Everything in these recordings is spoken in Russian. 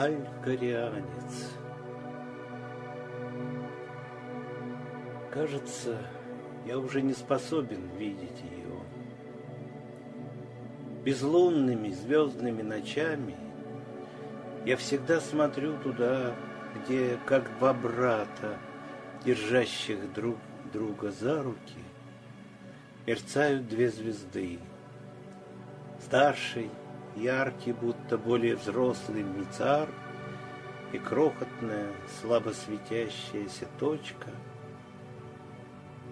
Алькарианец. Кажется, я уже не способен видеть ее. Безлунными звездными ночами я всегда смотрю туда, где, как два брата, держащих друг друга за руки, мерцают две звезды. Старший, яркий, будто более взрослый мицар и крохотная, слабо светящаяся точка,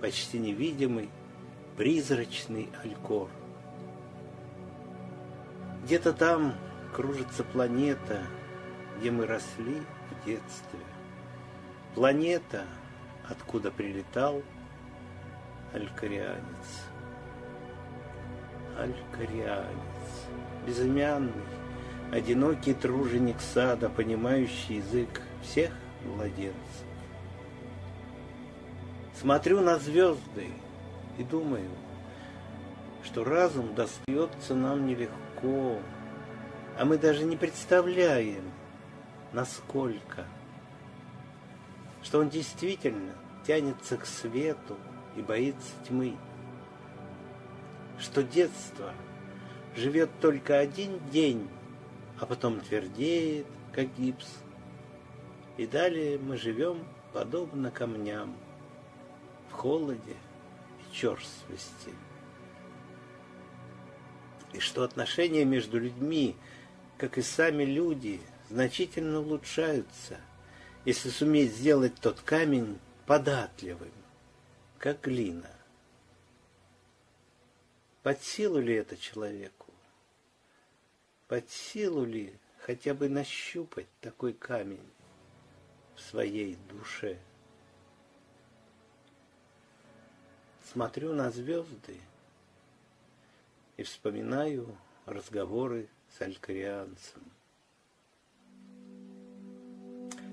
почти невидимый, призрачный алькор. Где-то там кружится планета, где мы росли в детстве. Планета, откуда прилетал алькарианец. Алькарианец, безымянный, одинокий труженик сада, понимающий язык всех младенцев. Смотрю на звезды и думаю, что разум достается нам нелегко, а мы даже не представляем, насколько, что он действительно тянется к свету и боится тьмы, что детство живет только один день, а потом твердеет, как гипс, и далее мы живем подобно камням, в холоде и черствости. И что отношения между людьми, как и сами люди, значительно улучшаются, если суметь сделать тот камень податливым, как глина. Под силу ли это человеку? Под силу ли хотя бы нащупать такой камень в своей душе? Смотрю на звезды и вспоминаю разговоры с алькарианцем.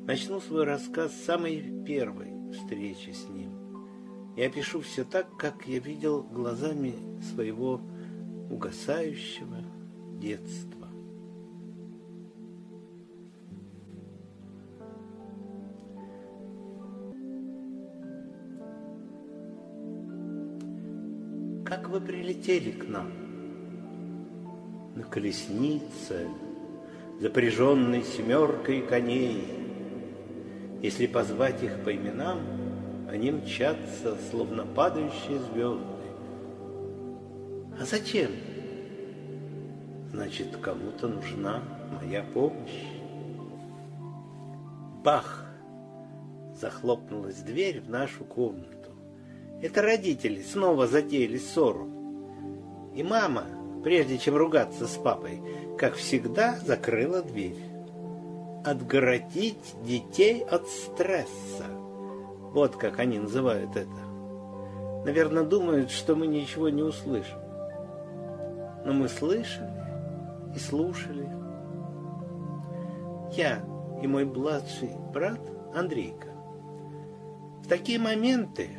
Начну свой рассказ с самой первой встречи с ним. Я пишу все так, как я видел глазами своего угасающего детства. Вы прилетели к нам? На колеснице, запряженной семеркой коней, если позвать их по именам, они мчатся, словно падающие звезды. А зачем? Значит, кому-то нужна моя помощь. Бах! Захлопнулась дверь в нашу комнату. Это родители снова затеяли ссору. И мама, прежде чем ругаться с папой, как всегда, закрыла дверь отгородить детей от стресса. Вот как они называют это. Наверное, думают, что мы ничего не услышим. Но мы слышали и слушали. Я и мой младший брат Андрейка. В такие моменты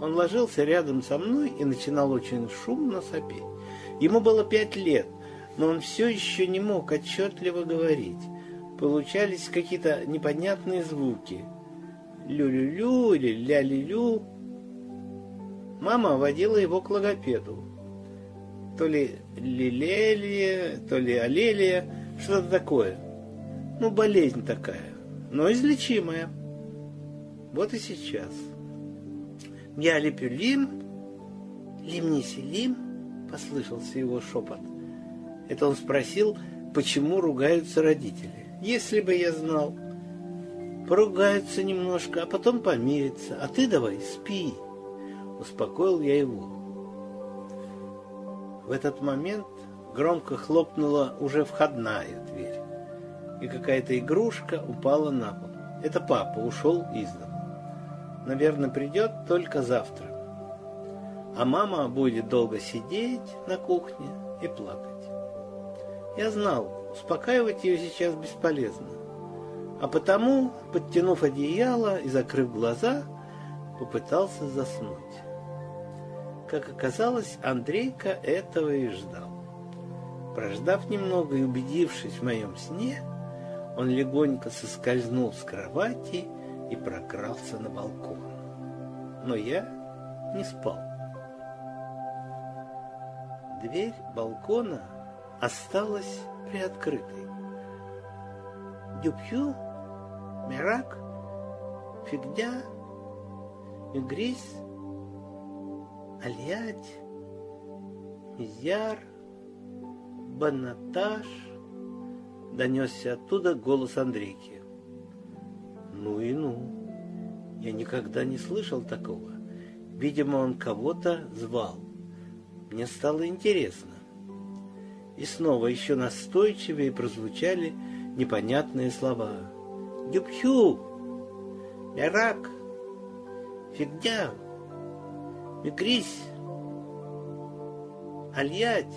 он ложился рядом со мной и начинал очень шумно сопеть. Ему было пять лет, но он все еще не мог отчетливо говорить получались какие-то непонятные звуки. Лю-лю-лю или ля-лю-лю. Мама водила его к логопеду. То ли лилелия, то ли алелия, что-то такое. Ну, болезнь такая, но излечимая. Вот и сейчас. Я лепюлим, лимниселим, послышался его шепот. Это он спросил, почему ругаются родители. Если бы я знал. Поругаются немножко, а потом помирятся. А ты давай спи. Успокоил я его. В этот момент громко хлопнула уже входная дверь. И какая-то игрушка упала на пол. Это папа ушел из дома. Наверное, придет только завтра. А мама будет долго сидеть на кухне и плакать. Я знал, Успокаивать ее сейчас бесполезно. А потому, подтянув одеяло и закрыв глаза, попытался заснуть. Как оказалось, Андрейка этого и ждал. Прождав немного и убедившись в моем сне, он легонько соскользнул с кровати и прокрался на балкон. Но я не спал. Дверь балкона осталась приоткрытой. Дюбью, Мирак, Фигдя, Мигрис, Альять, Мизяр, Банаташ. Донесся оттуда голос Андрейки. Ну и ну. Я никогда не слышал такого. Видимо, он кого-то звал. Мне стало интересно. И снова еще настойчивее прозвучали непонятные слова. Дюбхю, Мярак, Фигдя, Микрись, Альять,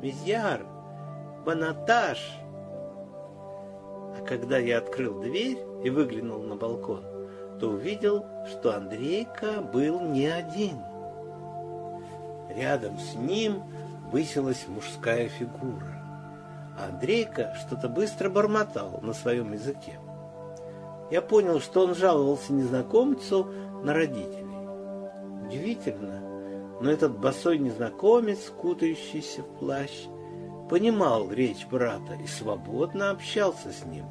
Мизьяр, Банаташ. А когда я открыл дверь и выглянул на балкон, то увидел, что Андрейка был не один. Рядом с ним высилась мужская фигура. Андрейка что-то быстро бормотал на своем языке. Я понял, что он жаловался незнакомцу на родителей. Удивительно, но этот босой незнакомец, кутающийся в плащ, понимал речь брата и свободно общался с ним.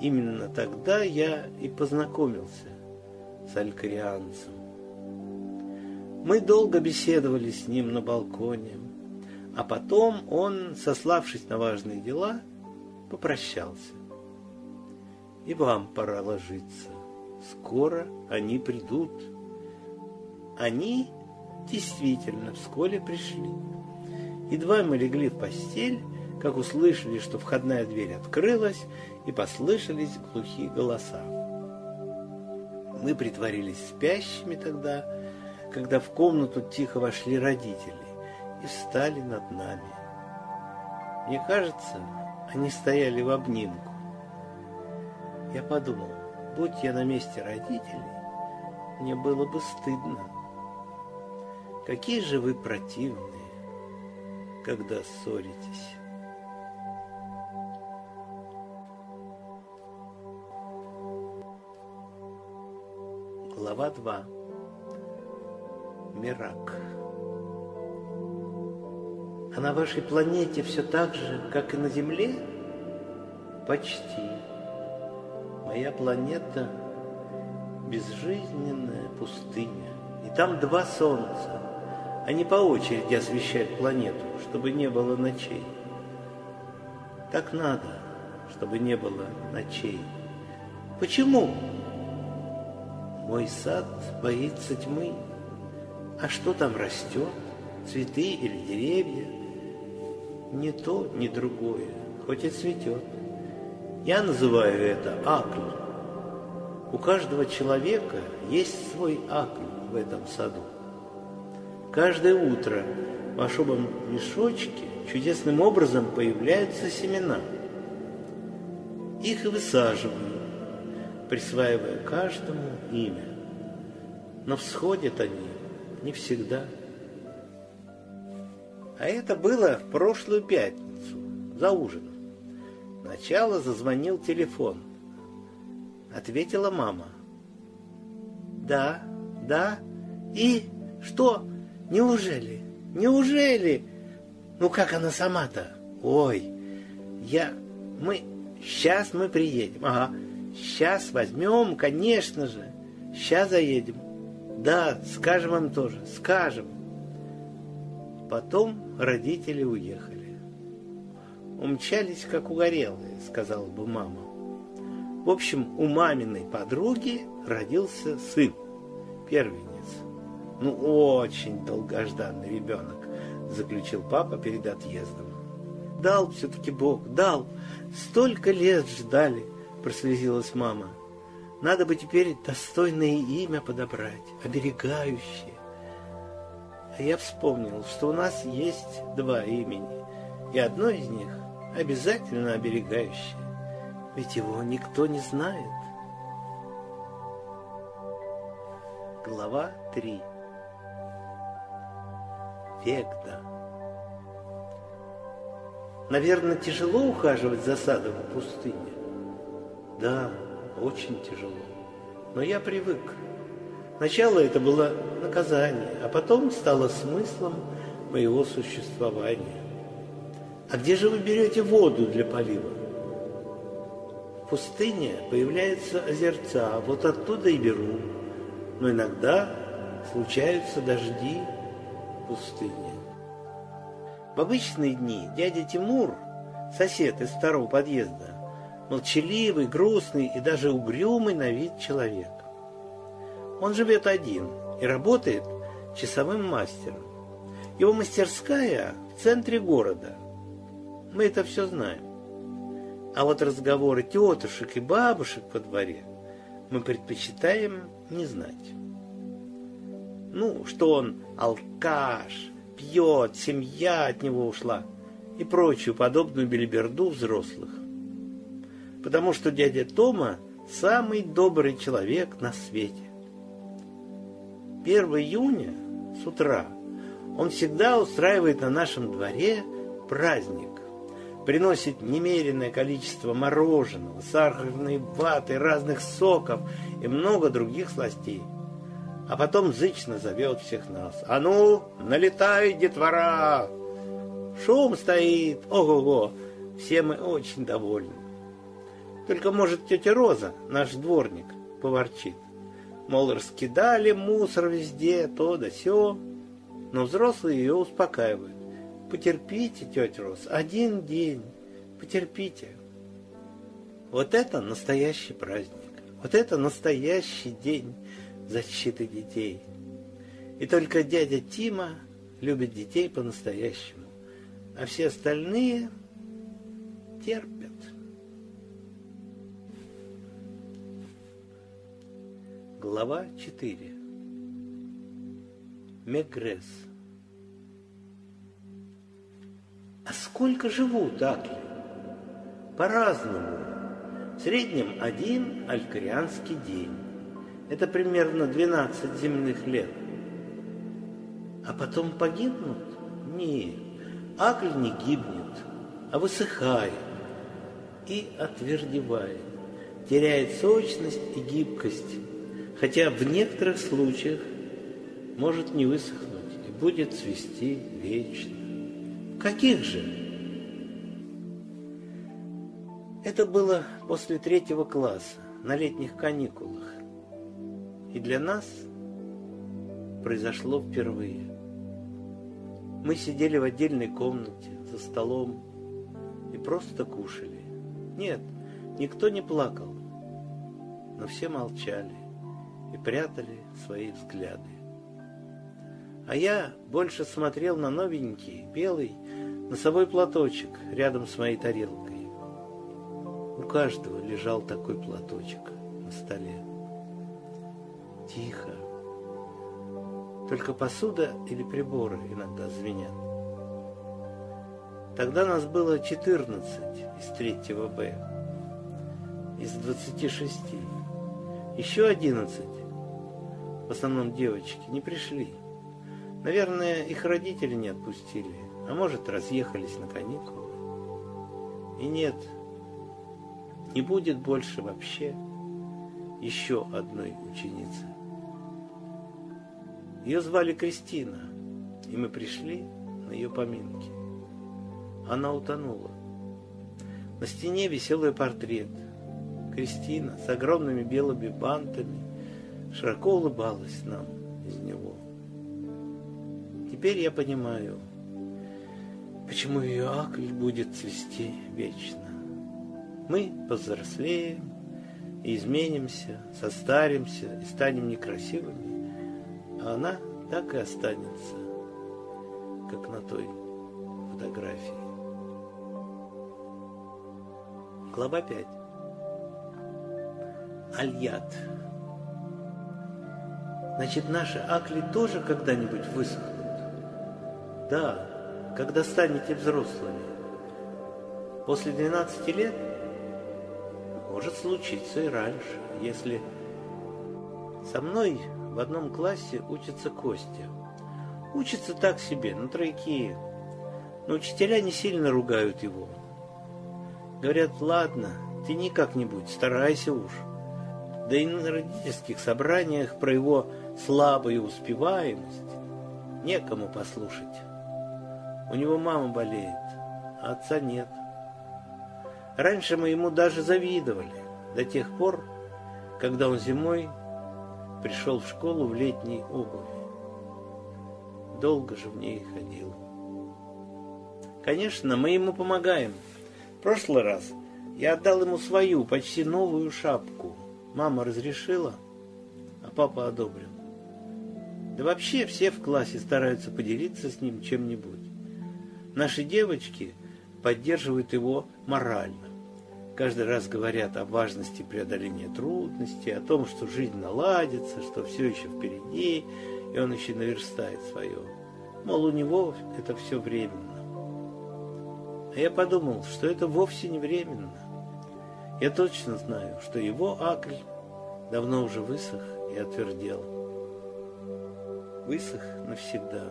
Именно тогда я и познакомился с алькарианцем. Мы долго беседовали с ним на балконе, а потом он, сославшись на важные дела, попрощался. И вам пора ложиться. Скоро они придут. Они действительно вскоре пришли. Едва мы легли в постель, как услышали, что входная дверь открылась, и послышались глухие голоса. Мы притворились спящими тогда, когда в комнату тихо вошли родители и встали над нами. Мне кажется, они стояли в обнимку. Я подумал, будь я на месте родителей, мне было бы стыдно. Какие же вы противные, когда ссоритесь. Глава 2 Мирак. А на вашей планете все так же, как и на Земле? Почти. Моя планета – безжизненная пустыня. И там два солнца. Они по очереди освещают планету, чтобы не было ночей. Так надо, чтобы не было ночей. Почему? Мой сад боится тьмы. А что там растет? Цветы или деревья? Ни то, ни другое, хоть и цветет. Я называю это акль. У каждого человека есть свой акль в этом саду. Каждое утро в особом мешочке чудесным образом появляются семена. Их высаживают, присваивая каждому имя. Но всходят они не всегда. А это было в прошлую пятницу, за ужином. Сначала зазвонил телефон. Ответила мама. Да, да. И что? Неужели? Неужели? Ну как она сама-то? Ой, я... Мы... Сейчас мы приедем. Ага. Сейчас возьмем, конечно же. Сейчас заедем. Да, скажем им тоже, скажем. Потом родители уехали. Умчались, как угорелые, сказала бы мама. В общем, у маминой подруги родился сын, первенец. Ну, очень долгожданный ребенок, заключил папа перед отъездом. Дал все-таки Бог, дал. Столько лет ждали, прослезилась мама. Надо бы теперь достойное имя подобрать, оберегающее. А я вспомнил, что у нас есть два имени, и одно из них обязательно оберегающее, ведь его никто не знает. Глава 3 Вегда Наверное, тяжело ухаживать за садом в пустыне? Да, очень тяжело. Но я привык. Сначала это было наказание, а потом стало смыслом моего существования. А где же вы берете воду для полива? В пустыне появляются озерца, вот оттуда и беру. Но иногда случаются дожди в пустыне. В обычные дни дядя Тимур, сосед из второго подъезда, молчаливый, грустный и даже угрюмый на вид человек. Он живет один и работает часовым мастером. Его мастерская в центре города. Мы это все знаем. А вот разговоры тетушек и бабушек по дворе мы предпочитаем не знать. Ну, что он алкаш, пьет, семья от него ушла и прочую подобную белиберду взрослых. Потому что дядя Тома самый добрый человек на свете. 1 июня с утра он всегда устраивает на нашем дворе праздник. Приносит немеренное количество мороженого, сахарной ваты, разных соков и много других сластей – а потом зычно зовет всех нас. «А ну, налетай, детвора!» Шум стоит, ого-го, все мы очень довольны. Только, может, тетя Роза, наш дворник, поворчит. Мол, раскидали мусор везде, то да сё. Но взрослые ее успокаивают. Потерпите, тетя Роза, один день, потерпите. Вот это настоящий праздник. Вот это настоящий день защиты детей. И только дядя Тима любит детей по-настоящему, а все остальные терпят. Глава 4. Мегрес. А сколько живут акли? По-разному. В среднем один алькарианский день. Это примерно 12 земных лет. А потом погибнут? Нет. Акль не гибнет, а высыхает и отвердевает, теряет сочность и гибкость, хотя в некоторых случаях может не высохнуть и будет цвести вечно. Каких же? Это было после третьего класса, на летних каникулах. И для нас произошло впервые. Мы сидели в отдельной комнате, за столом, и просто кушали. Нет, никто не плакал, но все молчали и прятали свои взгляды. А я больше смотрел на новенький, белый, носовой платочек рядом с моей тарелкой. У каждого лежал такой платочек на столе тихо. Только посуда или приборы иногда звенят. Тогда нас было 14 из третьего Б, из 26. Еще 11, в основном девочки, не пришли. Наверное, их родители не отпустили, а может, разъехались на каникулы. И нет, не будет больше вообще еще одной ученицы. Ее звали Кристина, и мы пришли на ее поминки. Она утонула. На стене висел ее портрет. Кристина с огромными белыми бантами широко улыбалась нам из него. Теперь я понимаю, почему ее акль будет цвести вечно. Мы повзрослеем и изменимся, состаримся и станем некрасивыми, а она так и останется, как на той фотографии. Глава 5. Альят. Значит, наши акли тоже когда-нибудь высохнут? Да, когда станете взрослыми. После 12 лет может случиться и раньше, если со мной в одном классе учится Костя. Учится так себе, на тройке. Но учителя не сильно ругают его. Говорят, ладно, ты не как-нибудь, старайся уж. Да и на родительских собраниях про его слабую успеваемость некому послушать. У него мама болеет, а отца нет. Раньше мы ему даже завидовали, до тех пор, когда он зимой пришел в школу в летней обуви. Долго же в ней ходил. Конечно, мы ему помогаем. В прошлый раз я отдал ему свою, почти новую шапку. Мама разрешила, а папа одобрил. Да вообще все в классе стараются поделиться с ним чем-нибудь. Наши девочки поддерживают его морально. Каждый раз говорят о важности преодоления трудностей, о том, что жизнь наладится, что все еще впереди, и он еще наверстает свое. Мол, у него это все временно. А я подумал, что это вовсе не временно. Я точно знаю, что его акль давно уже высох и отвердел. Высох навсегда.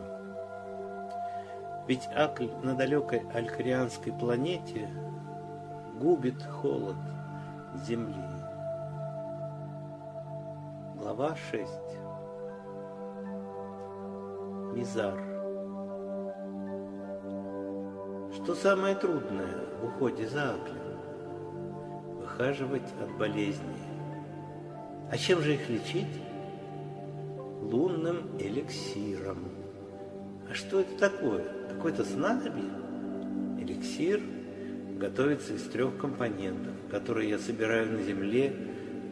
Ведь акль на далекой алькарианской планете губит холод земли. Глава 6 Мизар Что самое трудное в уходе за Аклем? Выхаживать от болезней. А чем же их лечить? Лунным эликсиром. А что это такое? Какой-то снадобье? Эликсир готовится из трех компонентов, которые я собираю на Земле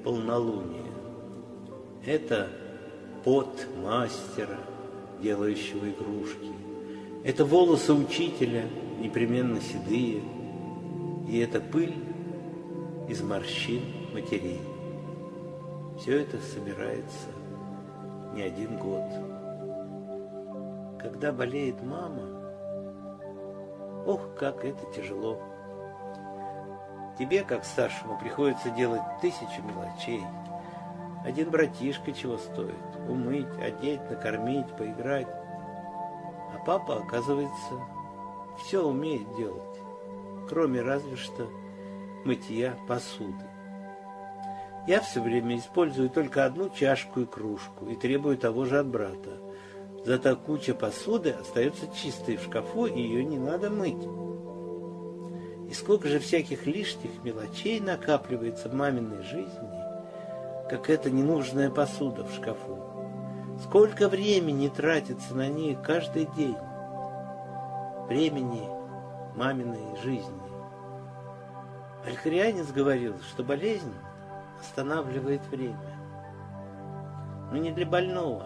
полнолуние. Это пот мастера, делающего игрушки. Это волосы учителя, непременно седые, и это пыль из морщин матерей. Все это собирается не один год. Когда болеет мама, ох, как это тяжело. Тебе, как старшему, приходится делать тысячу мелочей. Один братишка чего стоит? Умыть, одеть, накормить, поиграть. А папа, оказывается, все умеет делать, кроме разве что мытья посуды. Я все время использую только одну чашку и кружку и требую того же от брата. Зато куча посуды остается чистой в шкафу, и ее не надо мыть. И сколько же всяких лишних мелочей накапливается в маминой жизни, как эта ненужная посуда в шкафу. Сколько времени тратится на ней каждый день времени маминой жизни. Алькарианец говорил, что болезнь останавливает время. Но не для больного,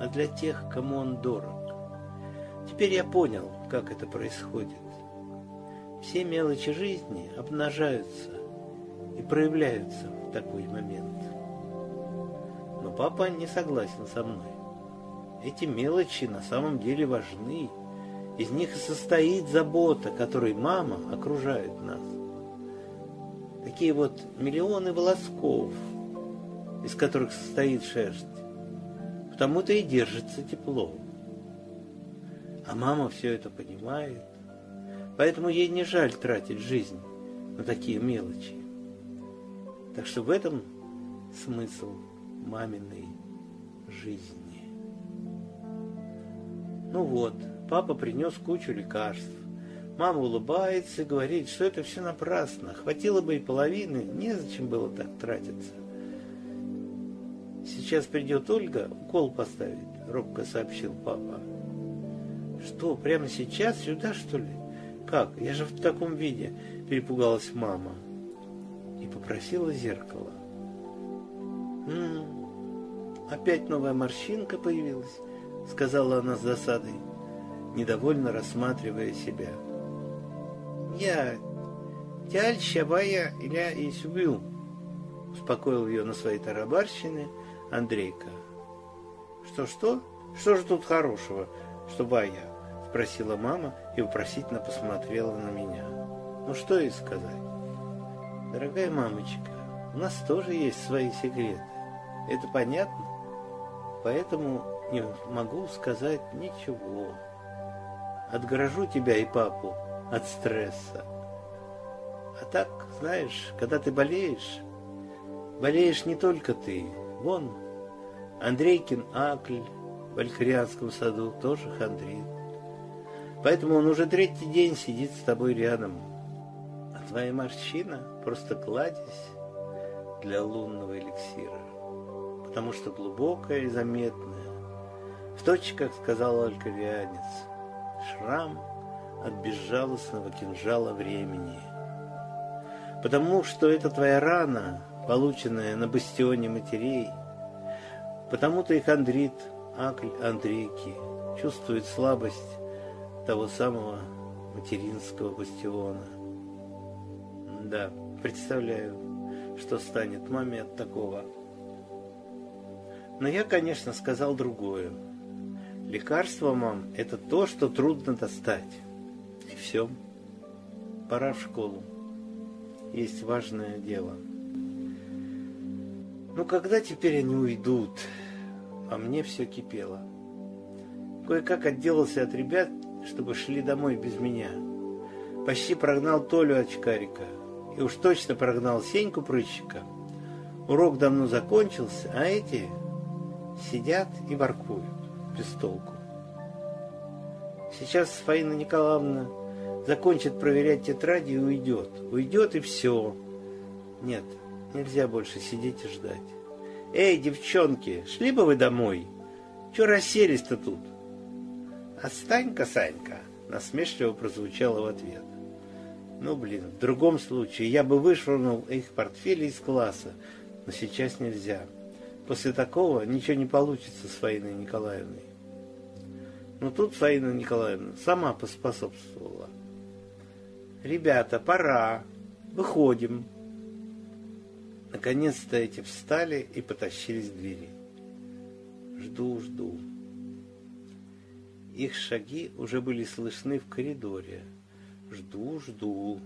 а для тех, кому он дорог. Теперь я понял, как это происходит. Все мелочи жизни обнажаются и проявляются в такой момент. Но папа не согласен со мной. Эти мелочи на самом деле важны из них и состоит забота, которой мама окружает нас. Такие вот миллионы волосков, из которых состоит шерсть. Потому-то и держится тепло. А мама все это понимает. Поэтому ей не жаль тратить жизнь на такие мелочи. Так что в этом смысл маминой жизни. Ну вот, Папа принес кучу лекарств. Мама улыбается и говорит, что это все напрасно. Хватило бы и половины, незачем было так тратиться. Сейчас придет Ольга, укол поставит, робко сообщил папа. Что, прямо сейчас сюда, что ли? Как? Я же в таком виде, перепугалась мама. И попросила зеркало. «М-м, опять новая морщинка появилась, сказала она с досадой недовольно рассматривая себя. «Я тяль щабая иля и сюбил», — успокоил ее на своей тарабарщине Андрейка. «Что-что? Что же тут хорошего, что бая?» — спросила мама и вопросительно посмотрела на меня. «Ну что ей сказать?» «Дорогая мамочка, у нас тоже есть свои секреты. Это понятно? Поэтому не могу сказать ничего». отгорожу тебя и папу от стресса. А так, знаешь, когда ты болеешь, болеешь не только ты. Вон, Андрейкин Акль в Алькарианском саду тоже хандрит. Поэтому он уже третий день сидит с тобой рядом. А твоя морщина просто кладезь для лунного эликсира, потому что глубокая и заметная, в точке, как сказал алькарианец, шрам от безжалостного кинжала времени. Потому что это твоя рана, полученная на бастионе матерей, потому-то и хандрит Акль Андрейки чувствует слабость того самого материнского бастиона. Да, представляю, что станет маме от такого. Но я, конечно, сказал другое. Лекарство, мам, это то, что трудно достать. И все. Пора в школу. Есть важное дело. Ну, когда теперь они уйдут? А мне все кипело. Кое-как отделался от ребят, чтобы шли домой без меня. Почти прогнал Толю очкарика. И уж точно прогнал Сеньку прыщика. Урок давно закончился, а эти сидят и воркуют без толку. Сейчас Фаина Николаевна закончит проверять тетради и уйдет. Уйдет и все. Нет, нельзя больше сидеть и ждать. Эй, девчонки, шли бы вы домой? Че расселись-то тут? Отстань-ка, Санька, насмешливо прозвучало в ответ. Ну, блин, в другом случае я бы вышвырнул их портфели из класса, но сейчас нельзя. После такого ничего не получится с Фаиной Николаевной. Но тут Фаина Николаевна сама поспособствовала. «Ребята, пора. Выходим». Наконец-то эти встали и потащились к двери. Жду, жду. Их шаги уже были слышны в коридоре. Жду, жду.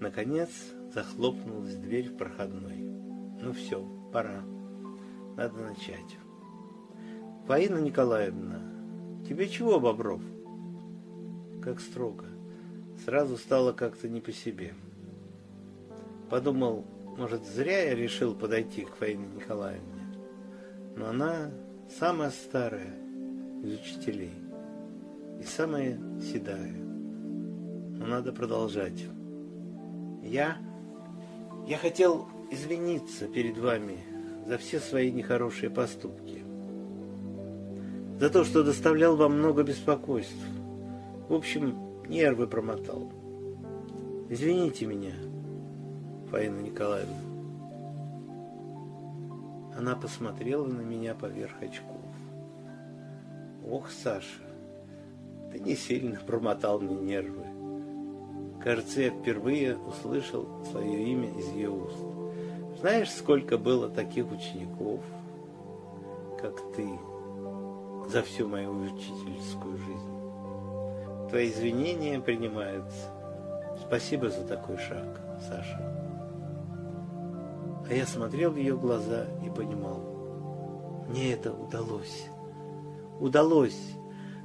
Наконец захлопнулась дверь в проходной. Ну все, пора. Надо начать. Фаина Николаевна, тебе чего, Бобров? Как строго. Сразу стало как-то не по себе. Подумал, может, зря я решил подойти к Фаине Николаевне. Но она самая старая из учителей и самая седая. Но надо продолжать. Я, я хотел извиниться перед вами за все свои нехорошие поступки. За то, что доставлял вам много беспокойств. В общем, нервы промотал. Извините меня, Фаина Николаевна. Она посмотрела на меня поверх очков. Ох, Саша, ты не сильно промотал мне нервы. Кажется, я впервые услышал свое имя из ее уст. Знаешь, сколько было таких учеников, как ты, за всю мою учительскую жизнь? Твои извинения принимаются. Спасибо за такой шаг, Саша. А я смотрел в ее глаза и понимал, мне это удалось. Удалось,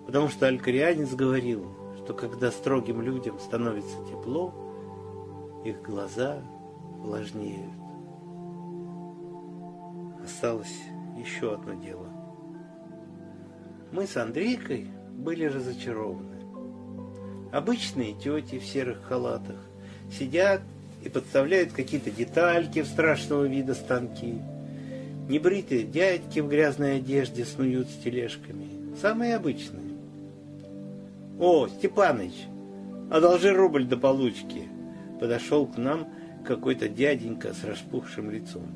потому что Алькарианец говорил, что когда строгим людям становится тепло, их глаза влажнеют осталось еще одно дело. Мы с Андрейкой были разочарованы. Обычные тети в серых халатах сидят и подставляют какие-то детальки в страшного вида станки. Небритые дядьки в грязной одежде снуют с тележками. Самые обычные. «О, Степаныч, одолжи рубль до получки!» Подошел к нам какой-то дяденька с распухшим лицом.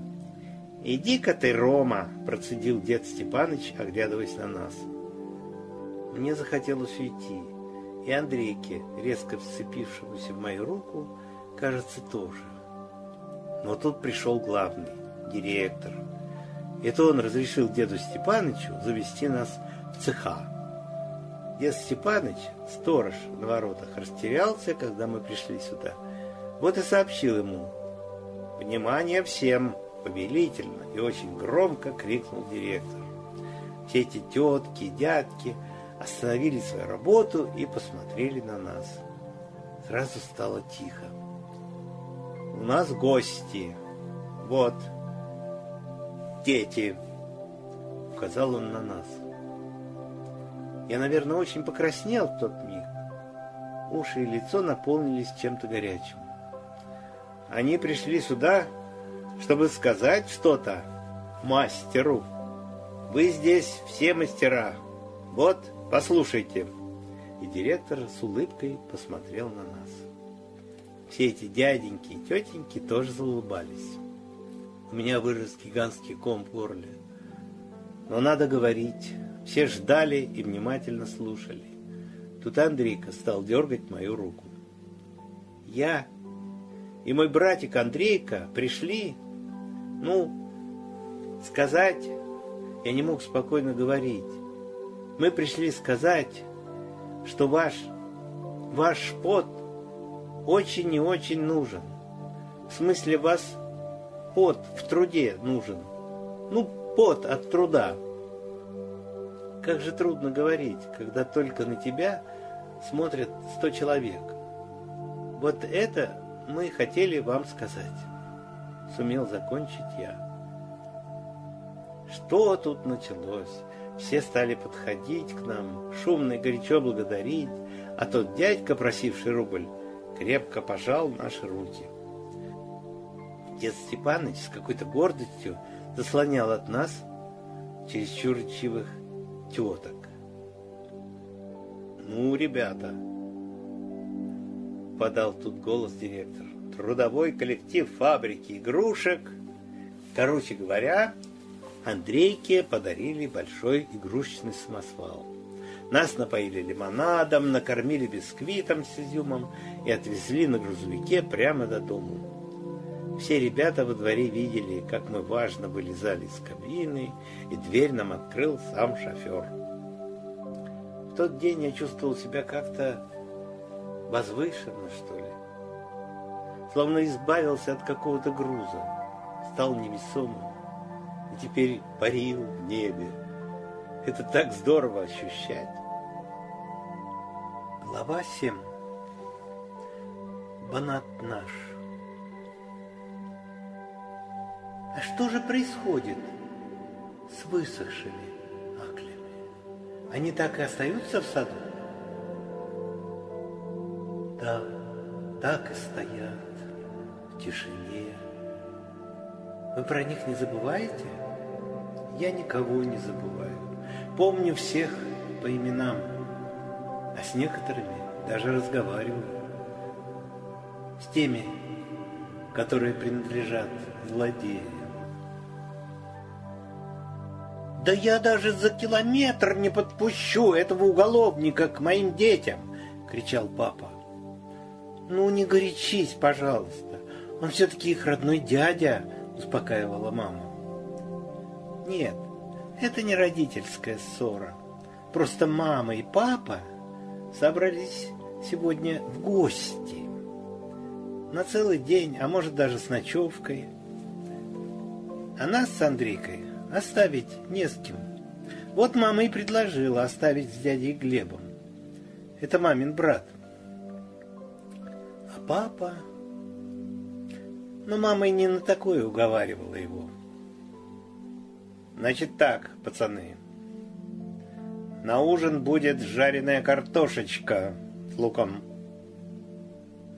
«Иди-ка ты, Рома!» – процедил дед Степаныч, оглядываясь на нас. Мне захотелось уйти, и Андрейке, резко вцепившемуся в мою руку, кажется, тоже. Но тут пришел главный, директор. Это он разрешил деду Степанычу завести нас в цеха. Дед Степаныч, сторож на воротах, растерялся, когда мы пришли сюда. Вот и сообщил ему. «Внимание всем!» повелительно и очень громко крикнул директор. Все эти тетки, дядки остановили свою работу и посмотрели на нас. Сразу стало тихо. У нас гости. Вот. Дети. Указал он на нас. Я, наверное, очень покраснел в тот миг. Уши и лицо наполнились чем-то горячим. Они пришли сюда, чтобы сказать что-то мастеру. Вы здесь все мастера. Вот, послушайте. И директор с улыбкой посмотрел на нас. Все эти дяденьки и тетеньки тоже заулыбались. У меня вырос гигантский ком в горле. Но надо говорить. Все ждали и внимательно слушали. Тут Андрейка стал дергать мою руку. Я и мой братик Андрейка пришли, ну, сказать, я не мог спокойно говорить. Мы пришли сказать, что ваш, ваш пот очень и очень нужен. В смысле, вас пот в труде нужен. Ну, пот от труда. Как же трудно говорить, когда только на тебя смотрят сто человек. Вот это мы хотели вам сказать. Сумел закончить я. Что тут началось? Все стали подходить к нам, шумно и горячо благодарить, а тот дядька, просивший рубль, крепко пожал наши руки. Дед Степаныч с какой-то гордостью заслонял от нас чересчур речивых теток. «Ну, ребята!» — подал тут голос директор. «Трудовой коллектив фабрики игрушек. Короче говоря, Андрейке подарили большой игрушечный самосвал. Нас напоили лимонадом, накормили бисквитом с изюмом и отвезли на грузовике прямо до дому. Все ребята во дворе видели, как мы важно вылезали из кабины, и дверь нам открыл сам шофер. В тот день я чувствовал себя как-то возвышенно, что ли. Словно избавился от какого-то груза, стал невесомым и теперь парил в небе. Это так здорово ощущать. Глава 7. Банат наш. А что же происходит с высохшими аклями? Они так и остаются в саду? Да, так и стоят в тишине. Вы про них не забываете? Я никого не забываю. Помню всех по именам, а с некоторыми даже разговариваю. С теми, которые принадлежат злодеям. Да я даже за километр не подпущу этого уголовника к моим детям, кричал папа. Ну не горячись, пожалуйста. Он все-таки их родной дядя, успокаивала мама. Нет, это не родительская ссора. Просто мама и папа собрались сегодня в гости. На целый день, а может даже с ночевкой. А нас с Андрейкой оставить не с кем. Вот мама и предложила оставить с дядей Глебом. Это мамин брат. А папа... Но мама и не на такое уговаривала его. Значит так, пацаны. На ужин будет жареная картошечка с луком.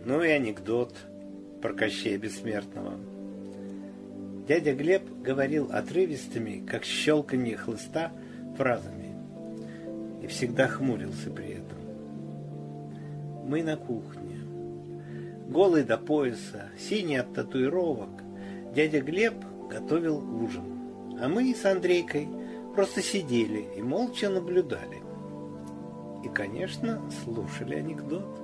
Ну и анекдот про Кощея Бессмертного. Дядя Глеб говорил отрывистыми, как щелканье хлыста, фразами. И всегда хмурился при этом. Мы на кухне. Голый до пояса, синий от татуировок, дядя Глеб готовил ужин а мы с Андрейкой просто сидели и молча наблюдали. И, конечно, слушали анекдот.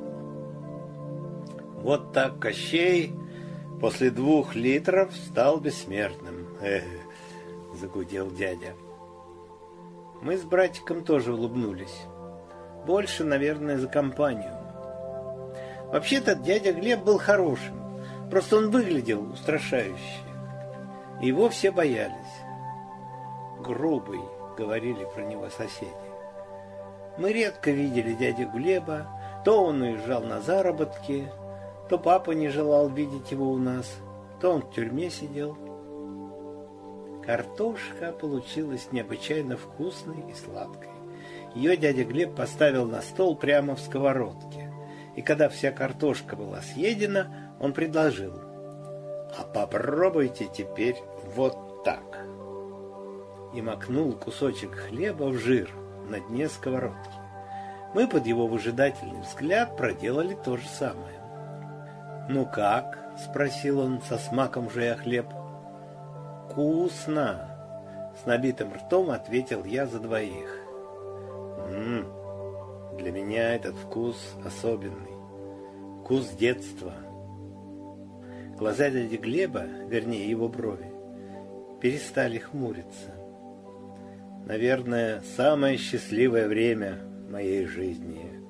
Вот так Кощей после двух литров стал бессмертным. Загудел дядя. Мы с братиком тоже улыбнулись. Больше, наверное, за компанию. Вообще-то дядя Глеб был хорошим. Просто он выглядел устрашающе. Его все боялись грубый, говорили про него соседи. Мы редко видели дядю Глеба, то он уезжал на заработки, то папа не желал видеть его у нас, то он в тюрьме сидел. Картошка получилась необычайно вкусной и сладкой. Ее дядя Глеб поставил на стол прямо в сковородке. И когда вся картошка была съедена, он предложил. А попробуйте теперь вот так. И макнул кусочек хлеба в жир на дне сковородки. Мы под его выжидательный взгляд проделали то же самое. «Ну как?» — спросил он со смаком жуя хлеб. «Вкусно!» — с набитым ртом ответил я за двоих. «М -м, для меня этот вкус особенный. Вкус детства». Глаза дяди Глеба, вернее его брови, перестали хмуриться. Наверное, самое счастливое время моей жизни.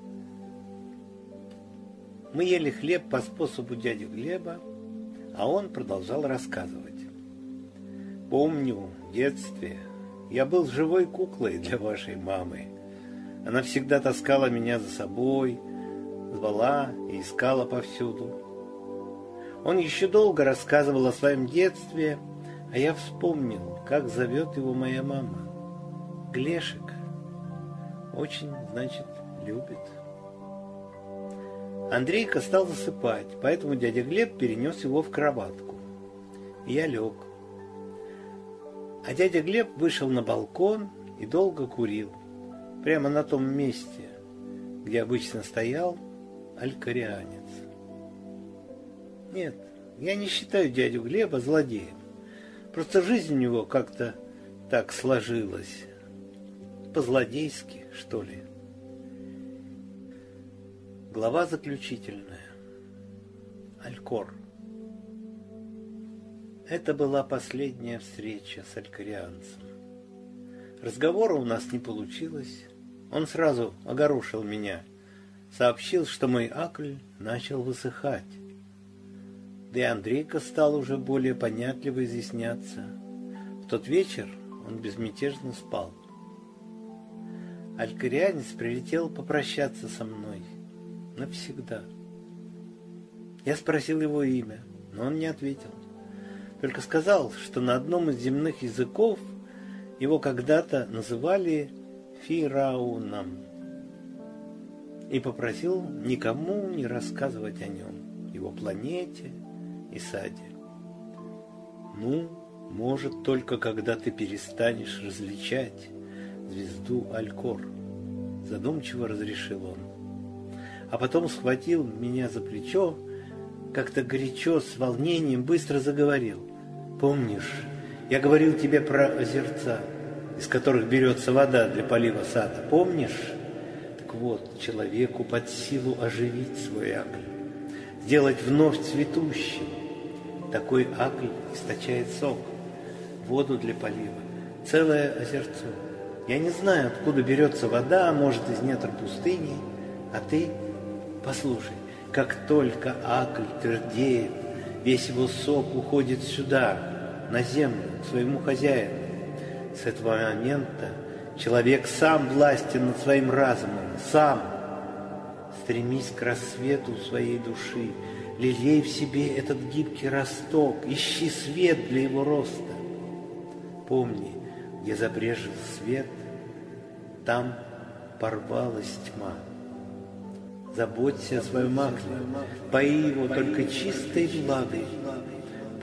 Мы ели хлеб по способу дяди Глеба, а он продолжал рассказывать. Помню, в детстве я был живой куклой для вашей мамы. Она всегда таскала меня за собой, звала и искала повсюду. Он еще долго рассказывал о своем детстве, а я вспомнил, как зовет его моя мама. Глешек. Очень, значит, любит. Андрейка стал засыпать, поэтому дядя Глеб перенес его в кроватку. Я лег. А дядя Глеб вышел на балкон и долго курил. Прямо на том месте, где обычно стоял алькарианец. Нет, я не считаю дядю Глеба злодеем. Просто жизнь у него как-то так сложилась. По-злодейски, что ли. Глава заключительная. Алькор. Это была последняя встреча с алькарианцем. Разговора у нас не получилось. Он сразу огорошил меня, сообщил, что мой акль начал высыхать. Да и Андрейка стал уже более понятливо изъясняться. В тот вечер он безмятежно спал. Алькарианец прилетел попрощаться со мной – навсегда. Я спросил его имя, но он не ответил. Только сказал, что на одном из земных языков его когда-то называли Фирауном. И попросил никому не рассказывать о нем, его планете и саде. Ну, может, только когда ты перестанешь различать звезду Алькор, задумчиво разрешил он а потом схватил меня за плечо, как-то горячо, с волнением, быстро заговорил. «Помнишь, я говорил тебе про озерца, из которых берется вода для полива сада, помнишь? Так вот, человеку под силу оживить свой акль, сделать вновь цветущим. Такой акль источает сок, воду для полива, целое озерцо. Я не знаю, откуда берется вода, может, из недр пустыни, а ты Послушай, как только акль твердеет, весь его сок уходит сюда, на землю, к своему хозяину. С этого момента человек сам властен над своим разумом, сам. Стремись к рассвету своей души, лелей в себе этот гибкий росток, ищи свет для его роста. Помни, где забрежил свет, там порвалась тьма. Заботься о своем акле, пои его только чистой влагой.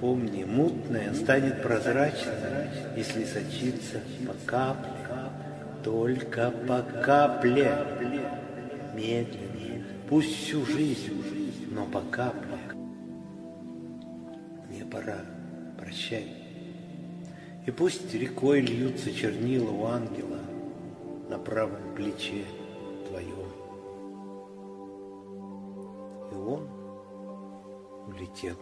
Помни, мутное станет прозрачным, если сочиться по капле, только по капле. Медленнее, пусть всю жизнь, но по капле. Мне пора, прощай. И пусть рекой льются чернила у ангела на правом плече твоем и он улетел.